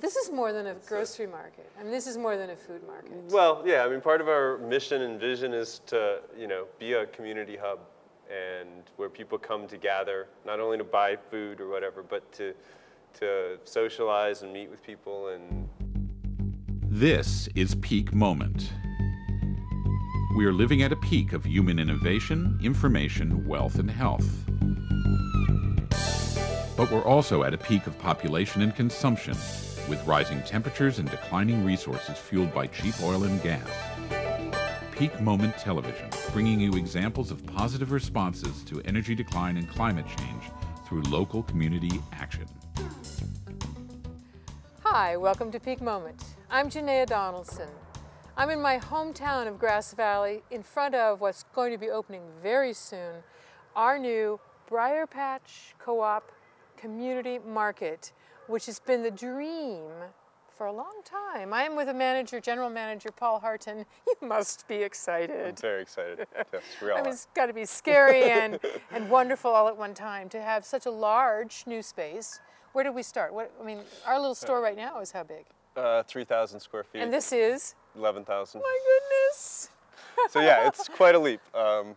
This is more than a grocery market. I mean, this is more than a food market. Well, yeah, I mean, part of our mission and vision is to, you know, be a community hub and where people come to gather, not only to buy food or whatever, but to, to socialize and meet with people and This is Peak Moment. We are living at a peak of human innovation, information, wealth, and health. But we're also at a peak of population and consumption, with rising temperatures and declining resources fueled by cheap oil and gas. Peak Moment Television, bringing you examples of positive responses to energy decline and climate change through local community action. Hi, welcome to Peak Moment. I'm Janaea Donaldson. I'm in my hometown of Grass Valley in front of what's going to be opening very soon, our new BriarPatch Co-op Community Market, which has been the dream for a long time. I am with a manager, General Manager Paul Harton. You must be excited. I'm very excited. Yes, we all I mean, it's got to be scary and, and wonderful all at one time to have such a large new space. Where did we start? What, I mean, our little store right now is how big? Uh, 3,000 square feet, And this is? 11,000. My goodness. So yeah, it's quite a leap. Um,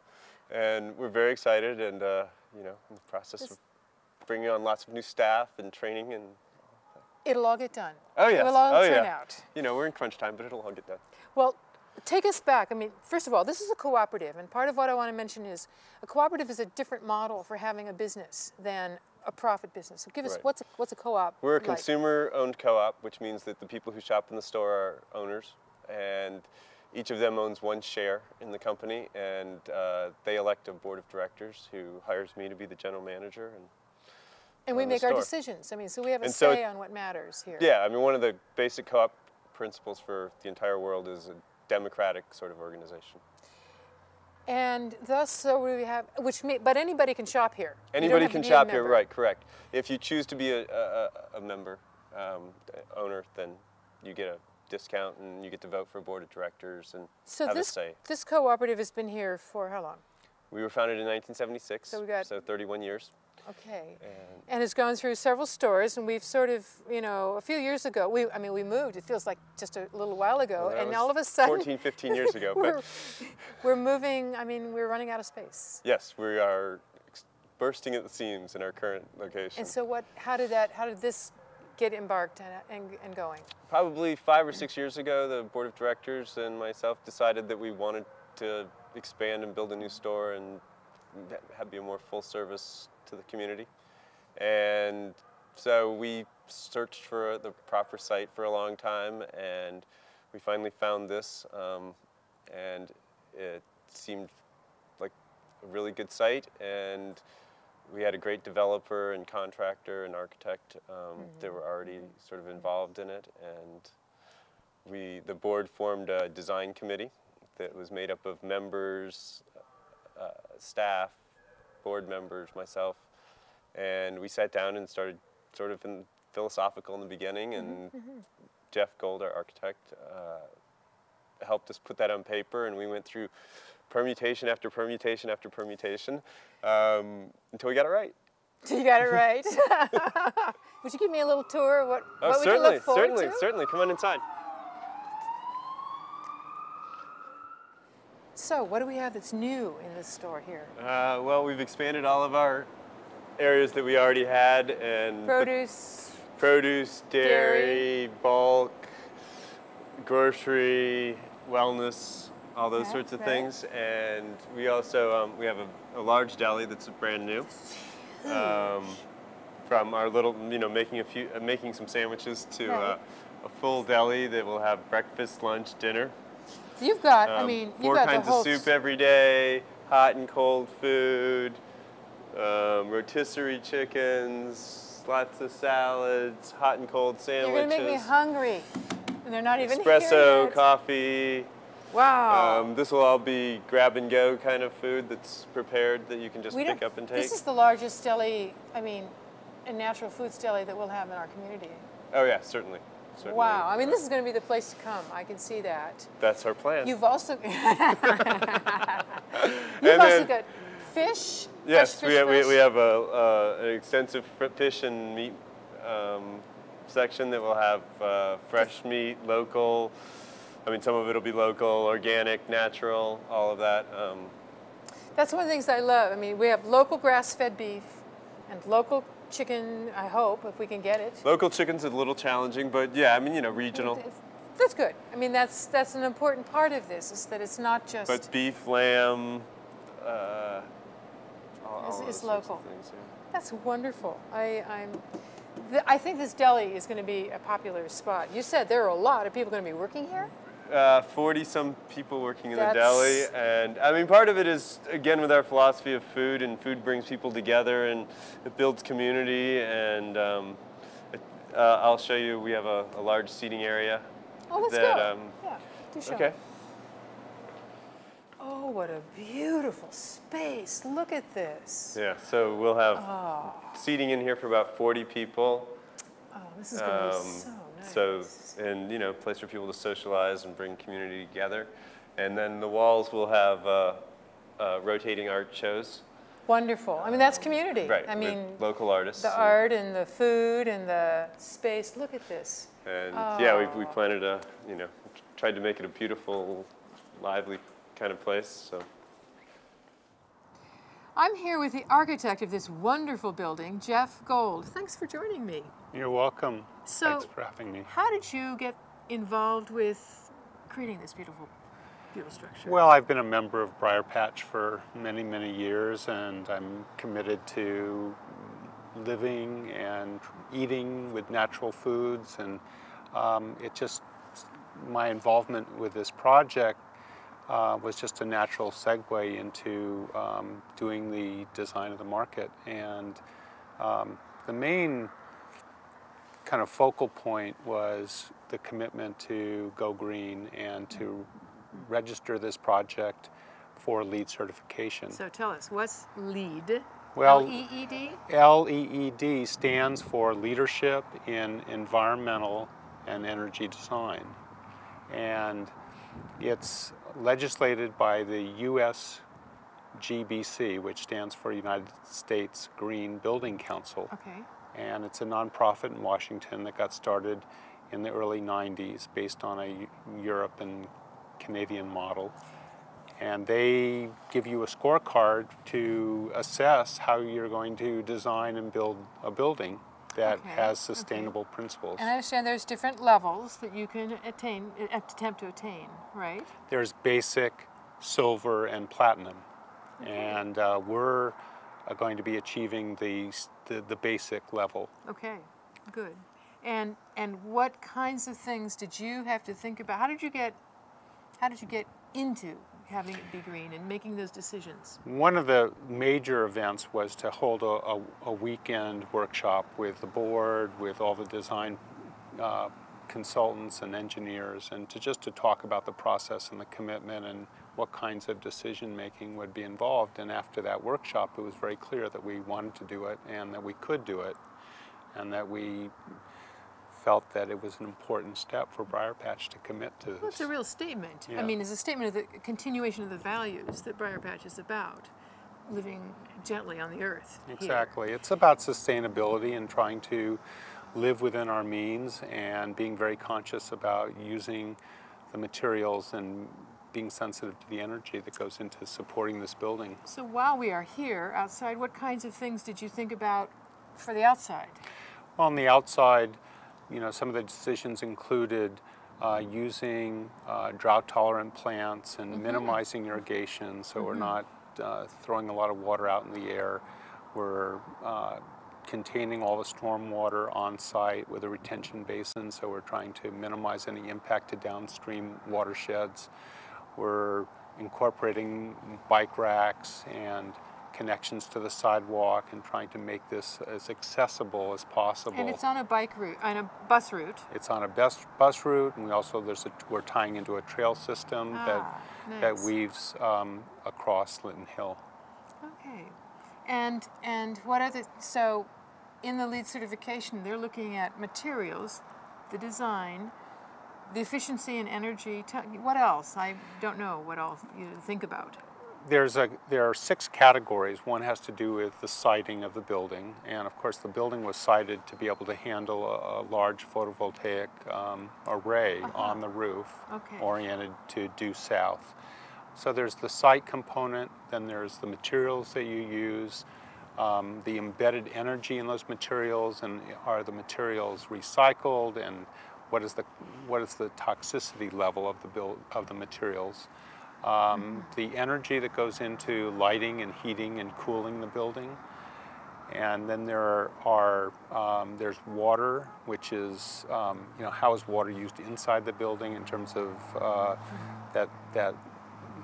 and we're very excited and, uh, you know, in the process of bringing on lots of new staff and training and, It'll all get done. oh yes, It will all oh turn yeah. out. You know, we're in crunch time, but it'll all get done. Well, take us back. I mean, first of all, this is a cooperative, and part of what I want to mention is a cooperative is a different model for having a business than a profit business. So give us Right. what's a, what's a co-op? We're a like? consumer-owned co-op, which means that the people who shop in the store are owners, and each of them owns one share in the company, and uh, they elect a board of directors who hires me to be the general manager. And and we make our decisions. I mean, so we have a And so say it- on what matters here. yeah, I mean, one of the basic co-op principles for the entire world is a democratic sort of organization. And thus, so we have, which may, but anybody can shop here. Anybody can shop here, right? Correct. If you choose to be a, a, a- member, um, owner, then you get a discount and you get to vote for a board of directors and So have this a say. this cooperative has been here for how long? We were founded in 1976, So we got- 31 years. Okay. And and has gone through several stores and we've sort of you know a few years ago we i mean we moved it feels like just a little while ago Well, and all of a sudden 14, 15 years ago. we're, but we're moving i mean we're running out of space yes, we are bursting at the seams in our current location. and so what how did that how did this get embarked and, and, and going Probably five or six years ago, the board of directors and myself decided that we wanted to expand and build a new store and have be a more full service to the community. And so we searched for the proper site for a long time, and we finally found this, um, and it seemed like a really good site, and we had a great developer and contractor and architect um, that were already sort of involved in it, and we, the board formed a design committee that was made up of members, uh, staff, board members, myself, and we sat down and started sort of in philosophical in the beginning, and Jeff Gold, our architect, uh, helped us put that on paper, and we went through permutation after permutation after permutation um, until we got it right. you got it right would you give me a little tour of what, Oh, what we certainly, can look forward certainly, to certainly. Come on inside. so what do we have that's new in this store here Uh, well, we've expanded all of our areas that we already had, and produce produce, dairy, Dairy. bulk, grocery, wellness, all those Okay, sorts of right. things. And we also um, we have a, a large deli that's brand new. Um, from our little, you know, making a few, uh, making some sandwiches to uh, a full deli that will have breakfast, lunch, dinner. you've got i Um, mean you've four got kinds of soup every day, hot and cold food, um, rotisserie chickens, lots of salads, hot and cold sandwiches. you're gonna make me hungry and they're not even espresso, coffee. wow Um, this will all be grab and go kind of food that's prepared that you can just We pick up and take. This is the largest deli, I mean, a natural foods deli that we'll have in our community. oh yeah, certainly. certainly. Wow, I mean, this is going to be the place to come. I can see that. That's our plan. You've also you've And also then- got fish. Yes, fresh we have, we, fish, we have a, uh, an extensive fish and meat um, section that will have uh, fresh meat, local. I mean, some of it will be local, organic, natural, all of that. Um, That's one of the things I love. I mean, we have local grass-fed beef and local chicken, I hope, if we can get it. local chicken's a little challenging, but yeah, I mean, you know, regional. That's good. I mean, that's that's an important part of this, is that it's not just But beef, lamb, uh, all, all Is- is local. Things, yeah. That's wonderful. I, I'm, th- I think this deli is going to be a popular spot. You said there are a lot of people going to be working here. Uh, 40 some people working in the deli and i mean part of it is again with our philosophy of food and food brings people together and it builds community and um, it, uh, i'll show you we have a, a large seating area Oh, let's that, go. um, yeah, do show. okay Oh, what a beautiful space! Look at this. yeah so we'll have Oh, seating in here for about 40 people oh this is going to be Um, so nice. So, and you know, place for people to socialize and bring community together. And then the walls will have uh, uh, rotating art shows. wonderful. I mean, that's community. Right. I with mean, local artists. the and- art and the food and the space. Look at this. And yeah, we, we Oh. planted a, you know, tried to make it a beautiful, lively kind of place. So I'm here with the architect of this wonderful building, Jeff Gold. Thanks for joining me. You're welcome. So- Thanks for having me. How did you get involved with creating this beautiful, beautiful structure? Well, I've been a member of BriarPatch for many, many years, and I'm committed to living and eating with natural foods. And um, it just, my involvement with this project uh, was just a natural segue into um, doing the design of the market. And um, the main kind of focal point was the commitment to go green and to register this project for LEED certification. so tell us, what's LEED? Well- L-E-E-D? LEED stands for Leadership in Environmental and Energy Design. And it's legislated by the US GBC, which stands for United States Green Building Council. Okay. and it's a nonprofit in Washington that got started in the early 90s based on a Eu- Europe and Canadian model. And they give you a scorecard to assess how you're going to design and build a building that Okay, has okay. sustainable principles. And I understand there's different levels that you can attain, attempt to attain, right? There's basic, silver, and platinum. And uh, we're uh, going to be achieving the, the, the basic level. Okay, good. And and what kinds of things did you have to think about? How did you get how did you get into having it be green and making those decisions? One of the major events was to hold a, a, a weekend workshop with the board, with all the design uh, consultants and engineers, and to just to talk about the process and the commitment and what kinds of decision making would be involved. And after that workshop, it was very clear that we wanted to do it and that we could do it, and that we felt that it was an important step for BriarPatch to commit to this. Well, it's a real statement. I mean, it's a statement of the continuation of the values that BriarPatch is about, living gently on the earth. here. Exactly. It's about sustainability and trying to live within our means and being very conscious about using the materials and being sensitive to the energy that goes into supporting this building. So while we are here outside, what kinds of things did you think about for the outside? Well, On the outside, you know, some of the decisions included uh, using uh, drought-tolerant plants and minimizing irrigation, so we're not uh, throwing a lot of water out in the air. We're uh, containing all the storm water on site with a retention basin, so we're trying to minimize any impact to downstream watersheds. We're incorporating bike racks and connections to the sidewalk and trying to make this as accessible as possible. And it's on a bike route, on a bus route. It's on a bus, bus route, and we also there's a, we're tying into a trail system Ah, that that weaves um, across Linton Hill. Okay. And and what other so in the LEED certification they're looking at materials, the design, the efficiency and energy. What else? I don't know what else you think about. There's a, there are six categories. One has to do with the siting of the building, and of course the building was sited to be able to handle a, a large photovoltaic um, array on the roof, Okay. oriented to due south. So there's the site component, then there's the materials that you use, um, the embedded energy in those materials, and are the materials recycled, and what is the what is the toxicity level of the build of the materials? Um, the energy that goes into lighting and heating and cooling the building, and then there are um, there's water, which is um, you know how is water used inside the building in terms of uh, that that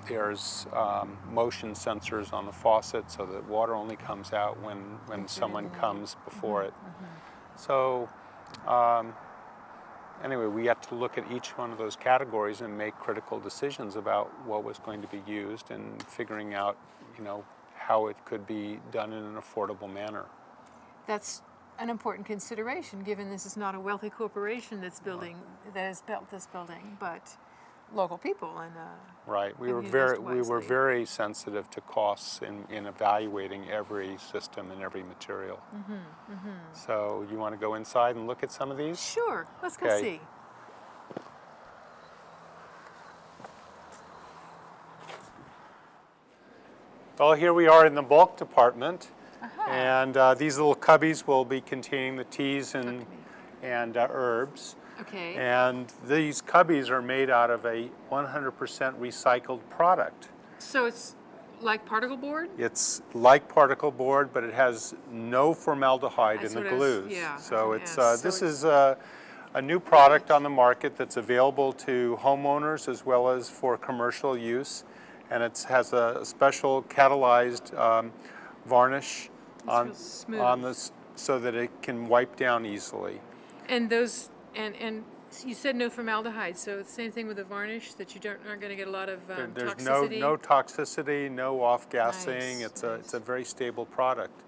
there's um, motion sensors on the faucet so that water only comes out when when someone comes before it. So um, anyway, we had to look at each one of those categories and make critical decisions about what was going to be used and figuring out you know how it could be done in an affordable manner. That's an important consideration, given this is not a wealthy corporation that's building, that has built this building, but local people and, uh, Right. We were very we were very sensitive to costs in, in evaluating every system and every material. Mm-hmm, So you want to go inside and look at some of these? sure, let's go Okay. see. Well, here we are in the bulk department, Uh-huh. and uh, these little cubbies will be containing the teas and Look at me. and uh, herbs. Okay. And these cubbies are made out of a 100% recycled product. So it's like particle board? It's like particle board, but it has no formaldehyde That's in the what I was- glues. yeah, So it's uh, so this it's- is a, a new product on the market that's available to homeowners as well as for commercial use, and it has a special catalyzed um, varnish on on this so that it can wipe down easily. And those, and, and you said no formaldehyde, so it's the same thing with the varnish, that you don't, aren't gonna get a lot of There- um, There's toxicity? no, no toxicity, no off-gassing. Nice, It's a, it's a very stable product.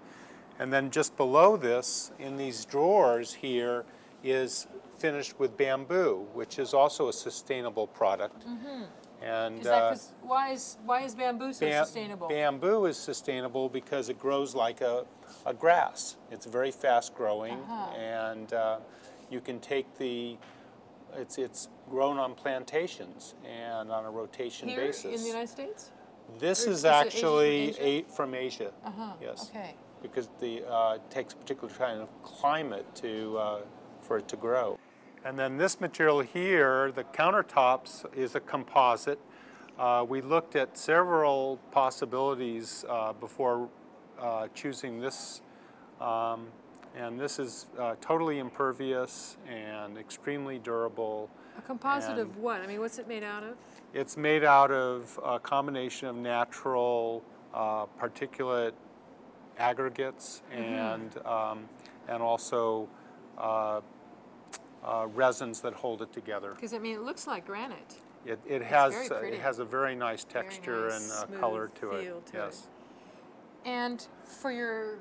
And then just below this, in these drawers here, is finished with bamboo, which is also a sustainable product. And Mm-hmm. Is that uh, why is, why is bamboo so sustainable? Bamboo is sustainable because it grows like a, a grass. It's very fast growing, Uh-huh. and uh, you can take the, it's, it's grown on plantations and on a rotation Here basis. in the United States? This Or is is it Asia from actually Asia? from Asia. Uh-huh, Yes. okay. Because the uh, it takes a particular kind of climate to uh, for it to grow. And then this material here, the countertops, is a composite. Uh, we looked at several possibilities uh, before uh, choosing this. Um, and this is uh, totally impervious and extremely durable. A composite of what? I mean, what's it made out of? It's made out of a combination of natural uh, particulate aggregates and um, and also uh, uh, resins that hold it together. Because, I mean, it looks like granite. It, it has it has a very nice Very texture nice, and uh, color to it. to it. yes. And for your,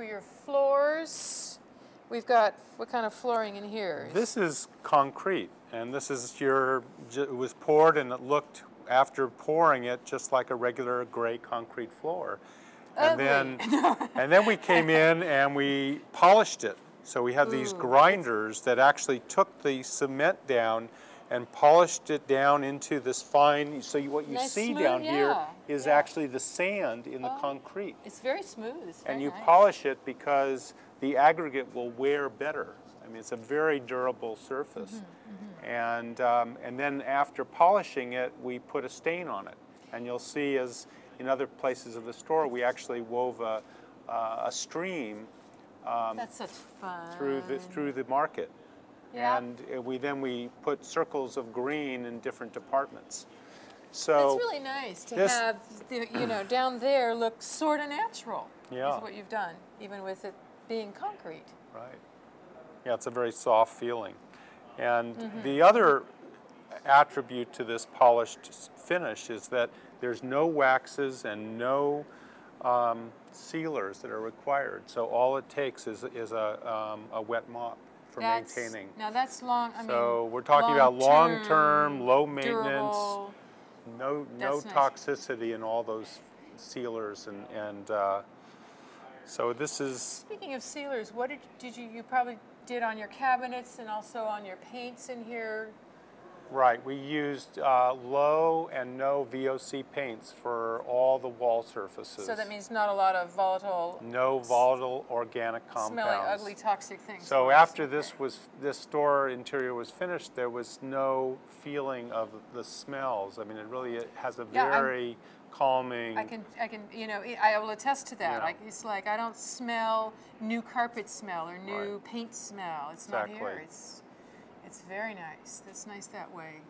for your floors, we've got, what kind of flooring in here? This is concrete, and this is your. It was poured, and it looked after pouring it just like a regular gray concrete floor. And then, and then we came in and we polished it. So we have these grinders that actually took the cement down and polished it down into this fine. So you, what you Nice see smooth, down here yeah, is yeah. actually the sand in the Oh. concrete It's very smooth, it's very and you nice. polish it because the aggregate will wear better. I mean, it's a very durable surface. Mm-hmm, And, um, and then after polishing it, we put a stain on it. And you'll see as in other places of the store, we actually wove a, uh, a stream That's such fun. through the, through the market. Yeah. And uh, we, then we put circles of green in different departments. So It's really nice to this- have, the, you know, down there look sort of natural. Yeah. Is what you've done, even with it being concrete. Right. Yeah, it's a very soft feeling. And Mm-hmm. the other attribute to this polished finish is that there's no waxes and no um, sealers that are required. So all it takes is, is a, um, a wet mop for That's- maintaining. Now that's long, I mean. So we're talking about long-term, low maintenance. durable. no, no That's nice. toxicity in all those sealers and, and uh, so this is, Speaking of sealers, what did, did you, you probably did on your cabinets and also on your paints in here? Right, we used uh, low and no VOC paints for all the wall surfaces. So that means not a lot of volatile, No volatile organic compounds. smelling, ugly, toxic things. So after this was, this store interior was finished, there was no feeling of the smells. I mean, it really it has a Yeah, I'm- very calming. I can, I can, you know, I will attest to that. Yeah. I, it's like I don't smell new carpet smell or new Right. paint smell. It's not here. It's, it's very nice. That's nice that way.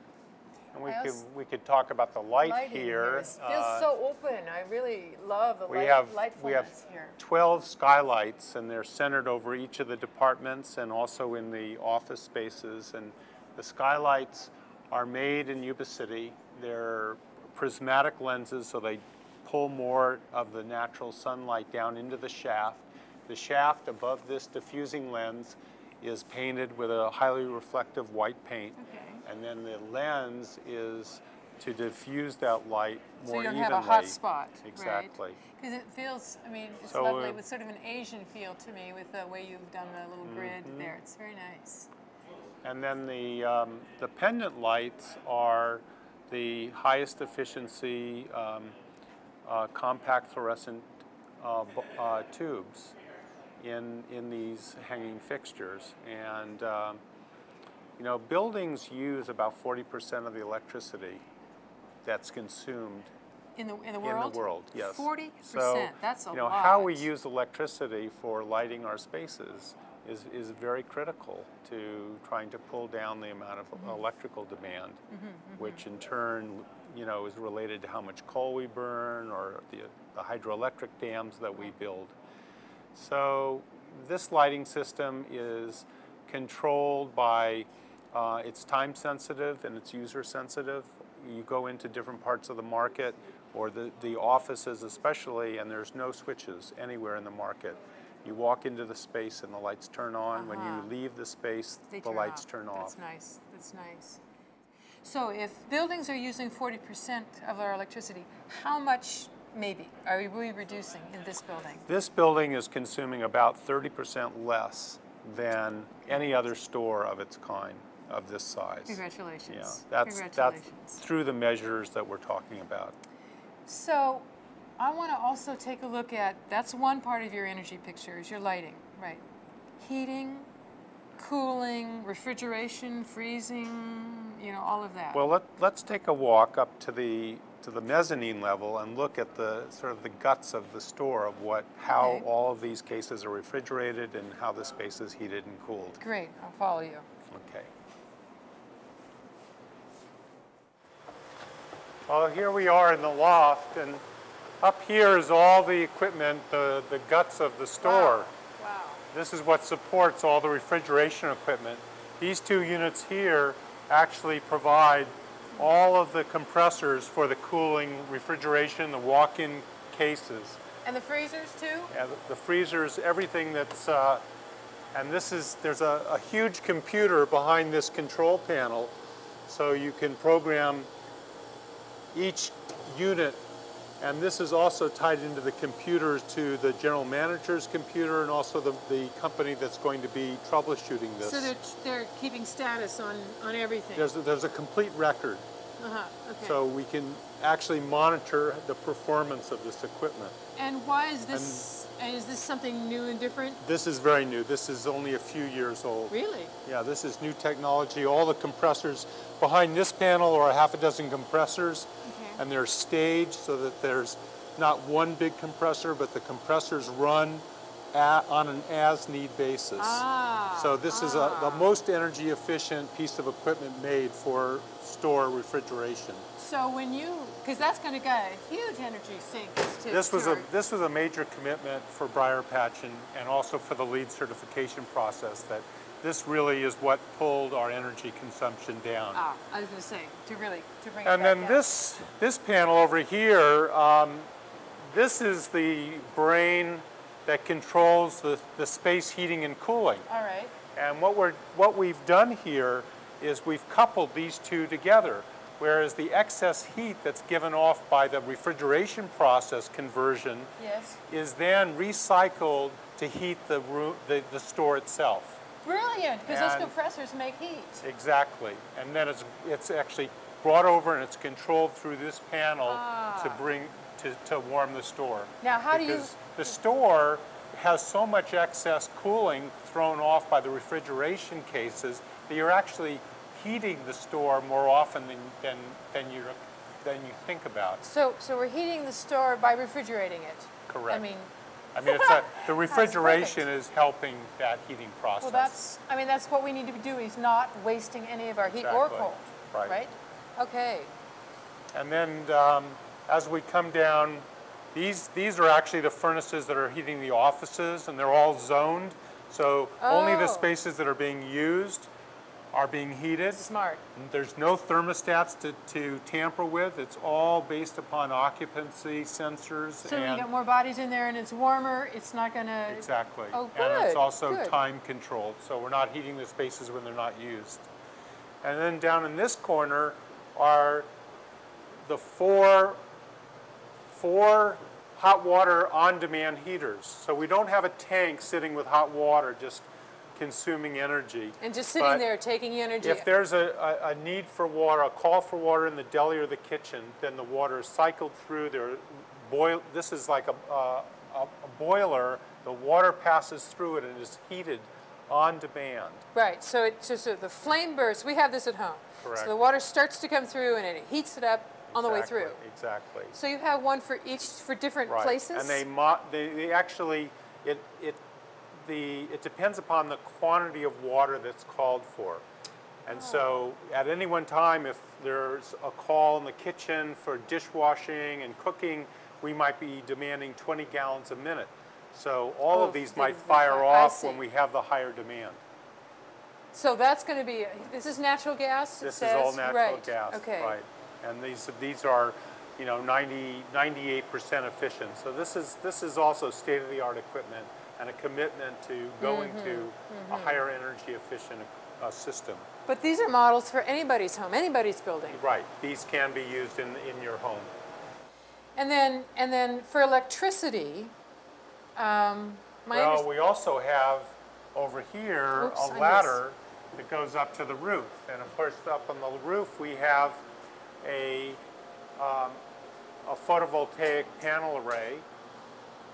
And we I could, we could talk about the light Lighting here. It feels Uh, so open. I really love the We light, have, we lightfulness have here. 12 skylights and they're centered over each of the departments and also in the office spaces. And the skylights are made in Yuba City. They're prismatic lenses, so they pull more of the natural sunlight down into the shaft. The shaft above this diffusing lens is painted with a highly reflective white paint. Okay. And then the lens is to diffuse that light more. evenly. So you don't evenly. have a hot spot. Exactly. Because it feels, I mean, it's So, lovely uh, with sort of an Asian feel to me with the way you've done the little grid Mm-hmm. there. It's very nice. And then the, um, the pendant lights are the highest efficiency um, uh, compact fluorescent uh, uh, tubes in, in these hanging fixtures. And, um, you know, buildings use about 40% of the electricity that's consumed In the, in the in world? the world, yes. 40%. So, That's a you know, lot. how we use electricity for lighting our spaces is, is very critical to trying to pull down the amount of Mm-hmm. electrical demand, which in turn, you know, is related to how much coal we burn or the, the hydroelectric dams that we build. So this lighting system is controlled by, uh, it's time sensitive and it's user sensitive. You go into different parts of the market or the, the offices especially and there's no switches anywhere in the market. You walk into the space and the lights turn on. When Uh-huh. you leave the space, They the lights turn off. That's nice. That's nice. So if buildings are using 40% of our electricity, how much maybe are we reducing in this building? This building is consuming about 30% less than any other store of its kind of this size. Congratulations. Yeah, that's, that's Congratulations. through the measures that we're talking about. So I want to also take a look at, that's one part of your energy picture is your lighting, right? Heating, cooling, refrigeration, freezing, you know, all of that. Well, let, let's take a walk up to the, to the mezzanine level and look at the, sort of the guts of the store of what, how Okay. all of these cases are refrigerated and how the space is heated and cooled. Great, I'll follow you. Okay. Well, here we are in the loft, and up here is all the equipment, the, the guts of the store. Wow. This is what supports all the refrigeration equipment. These two units here actually provide all of the compressors for the cooling, refrigeration, the walk-in cases. And the freezers too? Yeah, the- the freezers, everything that's, uh, and this is, there's a, a huge computer behind this control panel, so you can program each unit, and this is also tied into the computers to the general manager's computer and also the, the company that's going to be troubleshooting this. So they're, they're keeping status on, on everything? There's, a- there's a complete record, Uh-huh, okay. so we can actually monitor the performance of this equipment. and why is this, and is this something new and different? This is very new. This is only a few years old. Really? Yeah, this is new technology. All the compressors behind this panel are a half a dozen compressors. And they're staged so that there's not one big compressor, but the compressors run a on an as-need basis. Ah, so this is a, the ah. most energy efficient piece of equipment made for store refrigeration. So when you, because that's going to go a huge energy sink to This was to a this was a major commitment for BriarPatch and, and also for the LEED certification process that this really is what pulled our energy consumption down. Ah, I was going to say, to really, to bring it And then down. this, this panel over here, um, this is the brain that controls the, the space heating and cooling. All right. And what we're, what we've done here is we've coupled these two together. Whereas the excess heat that's given off by the refrigeration process conversion Yes. is then recycled to heat the, room, the, the store itself. Brilliant, because those compressors make heat. Exactly. And then it's, it's actually brought over and it's controlled through this panel to Ah. bring, to, to warm the store. Now, how do you- Because the store has so much excess cooling thrown off by the refrigeration cases that you're actually heating the store more often than, than, than, you than you think about. So, so we're heating the store by refrigerating it. Correct. I mean, I mean, it's a, the refrigeration is helping that heating process. well, that's, I mean, that's what we need to do is not wasting any of our heat or cold, Right. right? Okay. And then um, as we come down, these, these are actually the furnaces that are heating the offices and they're all zoned. So only the Oh. spaces that are being used are being heated. Smart. There's no thermostats to, to tamper with. It's all based upon occupancy sensors So you got more bodies in there and it's warmer, it's not gonna. exactly. Oh, good. And it's also good. time controlled, so we're not heating the spaces when they're not used. And then down in this corner are the four, four hot water on-demand heaters. So we don't have a tank sitting with hot water just consuming energy. And just sitting But there taking energy. If there's a, a, a need for water, a call for water in the deli or the kitchen, then the water is cycled through. There, boil. This is like a, a, a boiler. The water passes through it and is heated on demand. Right, so it just a, the flame bursts, we have this at home. Correct. So the water starts to come through and it heats it up on the way through. Exactly. So you have one for each, for different Right. places? And they, mo- they, they actually, it, it, the, it depends upon the quantity of water that's called for. And oh. so at any one time, if there's a call in the kitchen for dishwashing and cooking, we might be demanding 20 gallons a minute. So all Oh, of these might fire fi- off when we have the higher demand. So that's gonna be, this is natural gas, This is all says? natural Right, gas, Okay. right? And these these are, you know, 90 98 percent efficient. So this is this is also state of the art equipment and a commitment to going Mm-hmm, to a higher energy efficient uh, system. But these are models for anybody's home, anybody's building. Right. These can be used in in your home. And then, and then for electricity, um, my well, we also have over here Oops, a ladder that goes up to the roof, and of course, up on the roof we have a um, a photovoltaic panel array,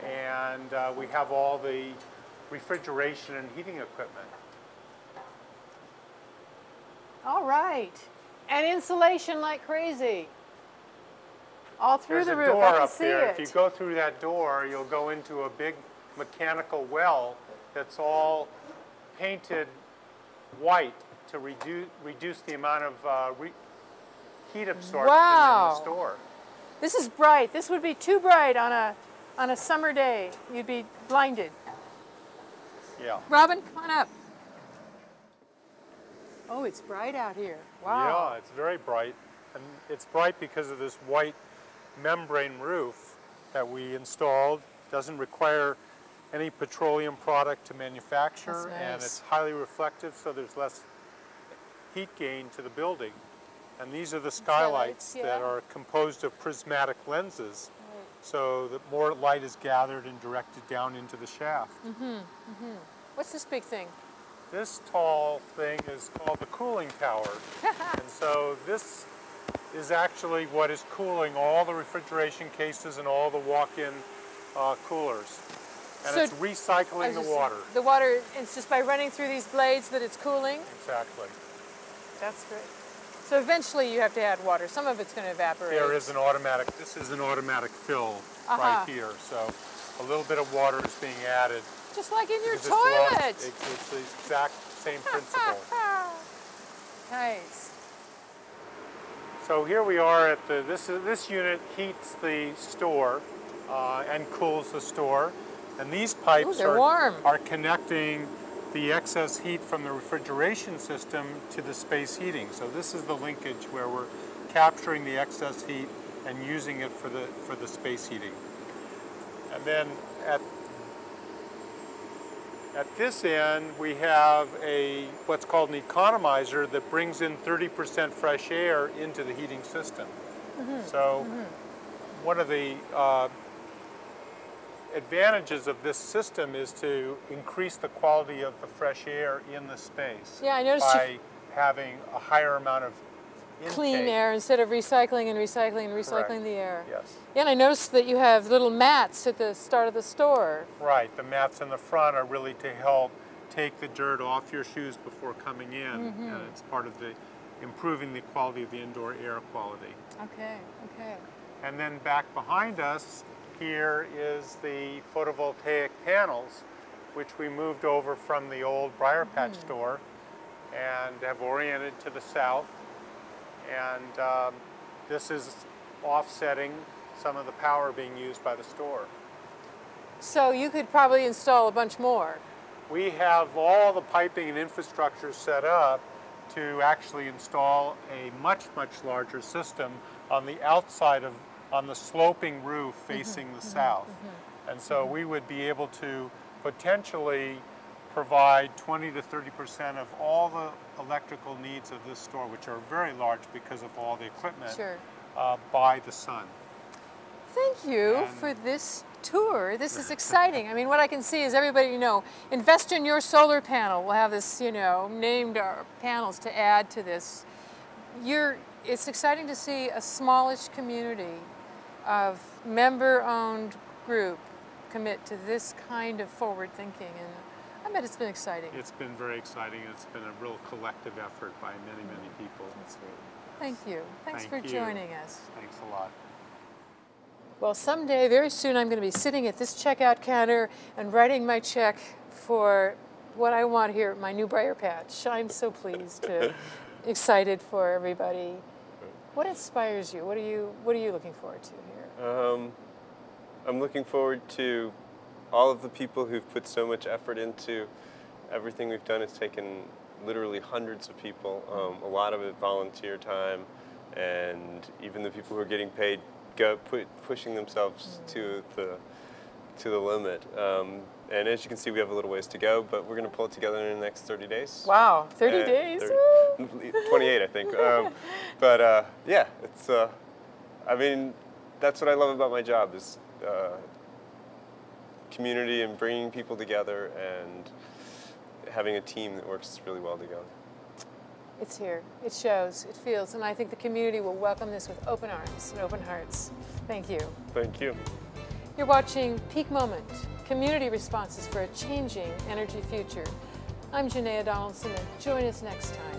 and uh, we have all the refrigeration and heating equipment. all right. And insulation like crazy. All through There's the roof, I can up see there. it. If you go through that door, you'll go into a big mechanical well that's all painted white to reduce reduce the amount of uh, re- heat absorption Wow. in the store. This is bright. This would be too bright on a, on a summer day. You'd be blinded. Yeah. Robin, come on up. Oh, it's bright out here. Wow. Yeah, it's very bright, and it's bright because of this white membrane roof that we installed. Doesn't require any petroleum product to manufacture, That's and it's highly reflective, so there's less heat gain to the building. And these are the skylights Skylights, that are composed of prismatic lenses, so that more light is gathered and directed down into the shaft. Mm. What's this big thing? This tall thing is called the cooling tower. and so this is actually what is cooling all the refrigeration cases and all the walk-in uh, coolers. And So- it's recycling the just- water. The water, it's just by running through these blades that it's cooling? Exactly. That's great. So eventually you have to add water. Some of it's going to evaporate. There is an automatic, this is an automatic fill Uh-huh. right here. So a little bit of water is being added. Just like in your because it's long- toilet. It's, it's the exact same principle. nice. So here we are at the, this, is- this unit heats the store uh, and cools the store. And these pipes they're are, warm. are connecting the excess heat from the refrigeration system to the space heating. So this is the linkage where we're capturing the excess heat and using it for the, for the space heating. And then at, At this end, we have a what's called an economizer that brings in 30% fresh air into the heating system. So one of the uh, advantages of this system is to increase the quality of the fresh air in the space Yeah, I noticed by having a higher amount of Clean air instead of recycling and recycling and recycling Correct. the air. Yes. Yeah, and I noticed that you have little mats at the start of the store. Right, the mats in the front are really to help take the dirt off your shoes before coming in, mm-hmm. and it's part of the improving the quality of the indoor air quality. Okay, okay. And then back behind us here is the photovoltaic panels, which we moved over from the old BriarPatch store and have oriented to the south. And um, this is offsetting some of the power being used by the store. So you could probably install a bunch more. We have all the piping and infrastructure set up to actually install a much, much larger system on the outside of, on the sloping roof mm-hmm, facing the mm-hmm, south. Mm-hmm. And so we would be able to potentially provide 20 to 30% of all the electrical needs of this store, which are very large because of all the equipment, Sure. uh, by the sun. Thank you And- for this tour. This is exciting. I mean, what I can see is everybody, you know, invest in your solar panel. We'll have this, you know, named our panels to add to this. You're, it's exciting to see a smallish community of member-owned group commit to this kind of forward thinking, and I bet it's been exciting. It's been very exciting. It's been a real collective effort by many, many mm-hmm. people. That's great. Thank you. Thanks Thank for you. joining us. Thanks a lot. Well, someday, very soon, I'm going to be sitting at this checkout counter and writing my check for what I want here my new BriarPatch. I'm so pleased, to, excited for everybody. What inspires you? What are you What are you looking forward to here? Um, I'm looking forward to all of the people who've put so much effort into everything we've done. It's taken literally hundreds of people, um, a lot of it volunteer time, and even the people who are getting paid go put, pushing themselves to the to the limit. Um, and as you can see, we have a little ways to go, but we're going to pull it together in the next 30 days. Wow, 30 Uh, days? 30 28, I think. Um, but uh, yeah, it's. Uh, I mean, that's what I love about my job is uh, community and bringing people together and having a team that works really well together. It's here. It shows. It feels. And I think the community will welcome this with open arms and open hearts. Thank you. Thank you. You're watching Peak Moment, community responses for a changing energy future. I'm Janaea Donaldson, and join us next time.